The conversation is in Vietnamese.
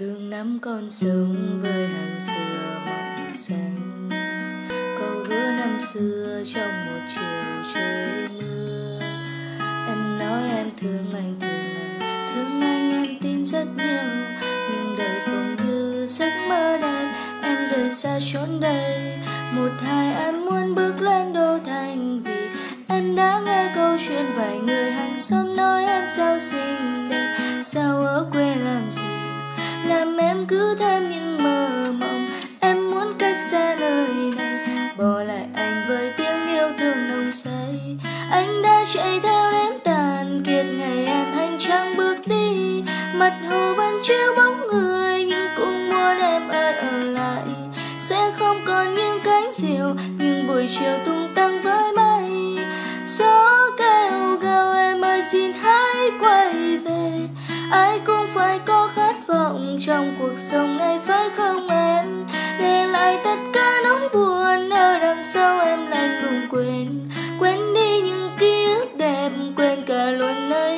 thương nắm con sông với hàng xưa mộng xanh. Câu hứa năm xưa trong một chiều trời mưa. Em nói em thương anh thương anh thương anh, em tin rất nhiều. Nhưng đời không như giấc mơ đẹp, em rời xa chốn đây. Một hai, em muốn bước lên đô thành vì em đã nghe câu chuyện vài người hàng xóm nói em sao xinh đẹp. Sao ở quê em cứ thêm những mơ mộng. Em muốn cách xa nơi này, bỏ lại anh với tiếng yêu thương nồng say. Anh đã chạy theo đến tàn kiệt, ngày em hành trang bước đi. Mặt hồ vẫn chiếu bóng người, nhưng cũng muốn em ơi ở lại. Sẽ không còn những cánh diều, nhưng buổi chiều tung tăng với mây. Gió kêu gào em ơi, xin hãy trong cuộc sống này, phải không em? Để lại tất cả nỗi buồn ở đằng sau em, lạnh lùng quên quên đi những ký ức đẹp, quên cả luôn nơi